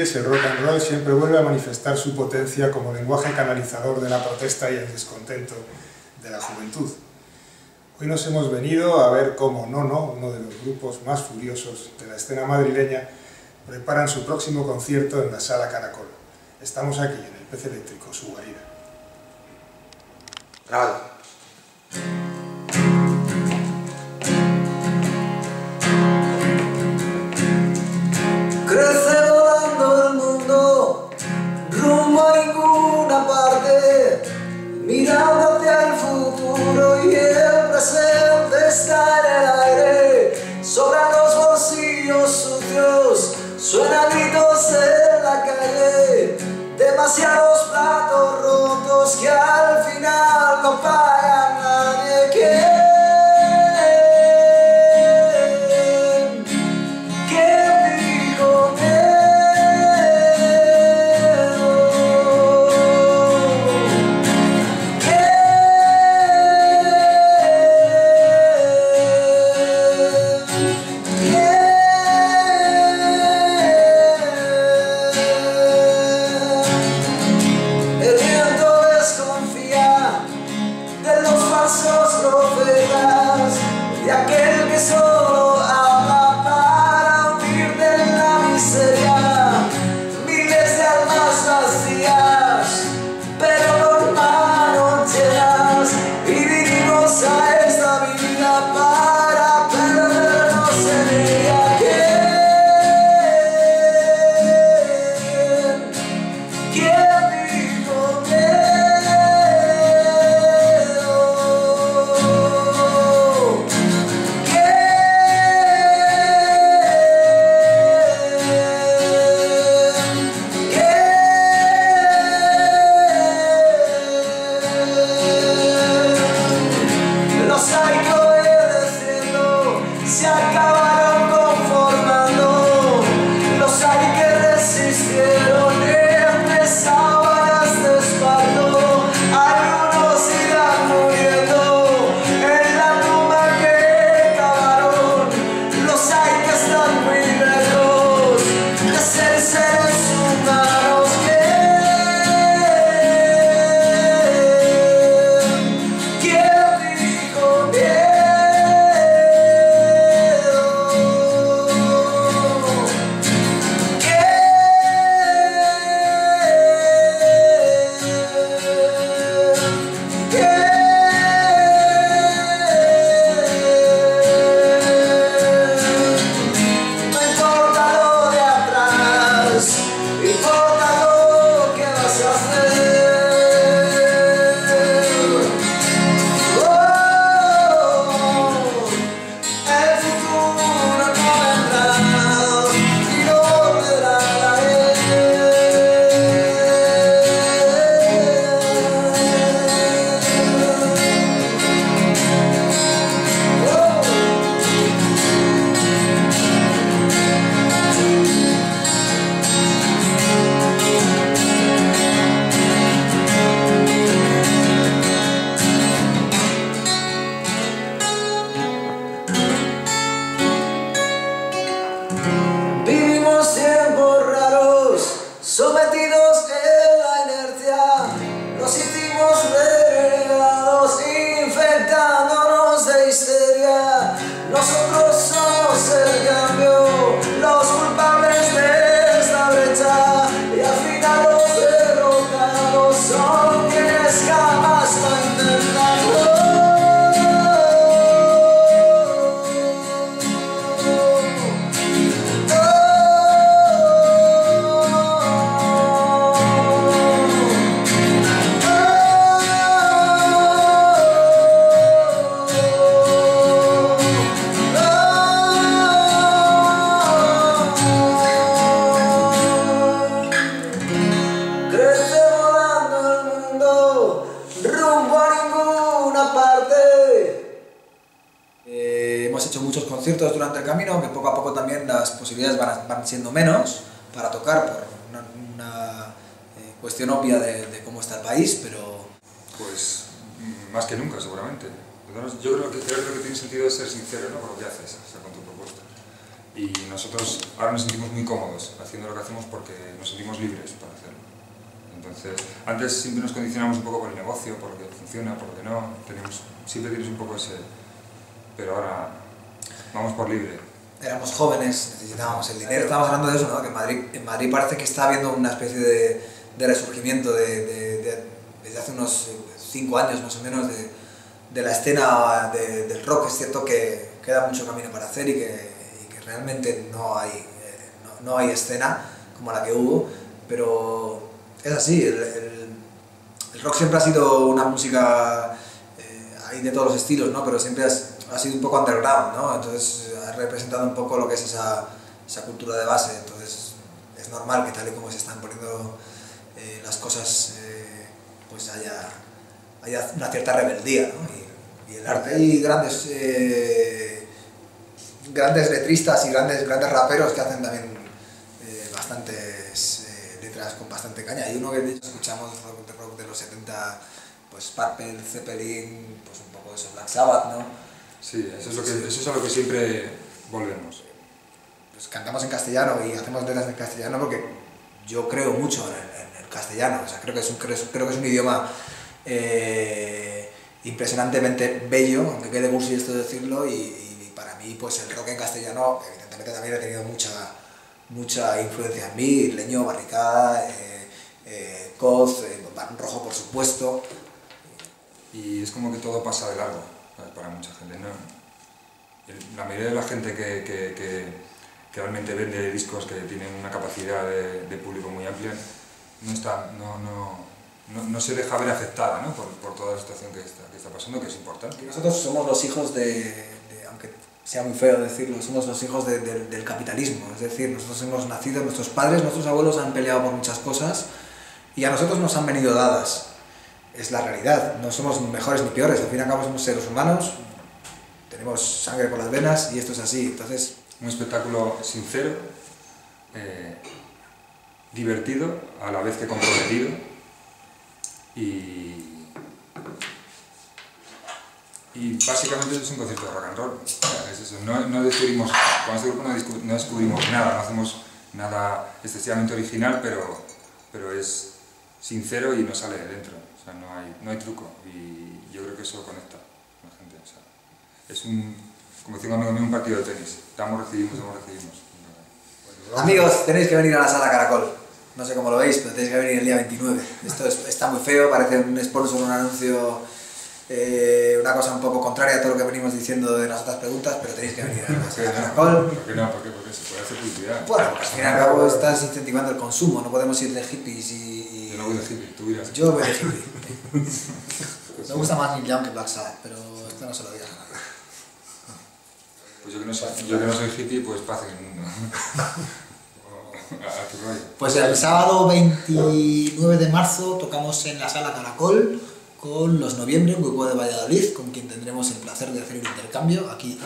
el rock and roll siempre vuelve a manifestar su potencia como lenguaje canalizador de la protesta y el descontento de la juventud. Hoy nos hemos venido a ver cómo No No, uno de los grupos más furiosos de la escena madrileña, preparan su próximo concierto en la Sala Caracol. Estamos aquí, en el pez eléctrico, su guarida. Grabado. Nosotros van, siendo menos para tocar por una, una eh, cuestión obvia de, de, cómo está el país, pero... Pues mm, más que nunca, seguramente. Yo creo que, creo que tiene sentido ser sincero ¿no? con lo que haces, o sea, con tu propuesta. Y nosotros ahora nos sentimos muy cómodos haciendo lo que hacemos porque nos sentimos libres para hacerlo. Entonces, antes siempre nos condicionamos un poco por el negocio, por lo que funciona, por lo que no. Tenemos, siempre tienes un poco ese... Pero ahora vamos por libre. Éramos jóvenes, necesitábamos el dinero. Estábamos hablando de eso, ¿no? Que en Madrid, en Madrid parece que está habiendo una especie de, de resurgimiento de, de- de- desde hace unos eh, cinco años más o menos de, la escena de- del rock. Es cierto que queda mucho camino para hacer y que, y que realmente no hay, eh, no, no hay escena como la que hubo, pero es así. El, el- el rock siempre ha sido una música eh, hay de todos los estilos, ¿no? Pero siempre has- ha sido un poco underground, ¿no? Entonces ha representado un poco lo que es esa, esa cultura de base. Entonces es normal que tal y como se están poniendo eh, las cosas, eh, pues haya, haya una cierta rebeldía, ¿no? Y, y el arte. Hay grandes, eh, grandes letristas y grandes, grandes raperos que hacen también eh, bastantes eh, letras con bastante caña. Hay uno que escuchamos rock, de rock de los 70, pues Purple, Zeppelin, pues un poco eso, Black Sabbath, ¿no? Sí, eso es, lo que, eso es a lo que siempre volvemos. Pues cantamos en castellano y hacemos letras en castellano porque yo creo mucho en el, en el castellano, o sea, creo que es un, creo, creo que es un idioma eh, impresionantemente bello, aunque quede cursi esto decirlo, y, y para mí pues el rock en castellano evidentemente también ha tenido mucha, mucha influencia en mí, Leño, Barricada, eh, eh, Coz, eh, Rojo por supuesto, Y es como que todo pasa de largo. Para mucha gente. ¿no? La mayoría de la gente que, que- que- que realmente vende discos que tienen una capacidad de, de público muy amplia no, está, no, no, no, se deja ver afectada por, por toda la situación que está, que está pasando, que es importante. Nosotros somos los hijos de, de- aunque sea muy feo decirlo, somos los hijos de- del capitalismo. Es decir, nosotros hemos nacido, nuestros padres, nuestros abuelos han peleado por muchas cosas y a nosotros nos han venido dadas. Es la realidad, no somos mejores ni peores, al fin y al cabo somos seres humanos, tenemos sangre por las venas y esto es así. Entonces, Un espectáculo sincero, eh, divertido, a la vez que comprometido y, y básicamente es un concierto de rock and roll. Es eso, no, descubrimos, con este grupo no descubrimos nada, no hacemos nada excesivamente original, pero, pero es sincero y no sale de dentro, o sea, no hay, no hay truco y yo creo que eso conecta con la gente. o sea, es un, como decía un amigo mío, un partido de tenis. Damos, recibimos, damos, recibimos. amigos, tenéis que venir a la sala Caracol. No sé cómo lo veis, pero tenéis que venir el día 29. Esto es- está muy feo, parece un sponsor, un anuncio, eh, una cosa un poco contraria a todo lo que venimos diciendo de las otras preguntas, pero tenéis que venir a la ¿Por qué sala? Caracol. ¿Por qué no? ¿Por qué? Porque se puede hacer publicidad. Bueno, al fin y al cabo estás incentivando el consumo, no podemos ir de hippies y... y- Yo no voy de hippie, tú irás. Yo voy de hippie. Me gusta más Neil Young que Black Sabbath, pero esto no se lo digas a nadie. Pues yo que no soy, yo que no soy hippie, pues paz en el mundo. a, a tu rollo. Pues el sábado 29 de marzo tocamos en la sala Caracol con Los Noviembre, un grupo de Valladolid, con quien tendremos el placer de hacer un intercambio aquí.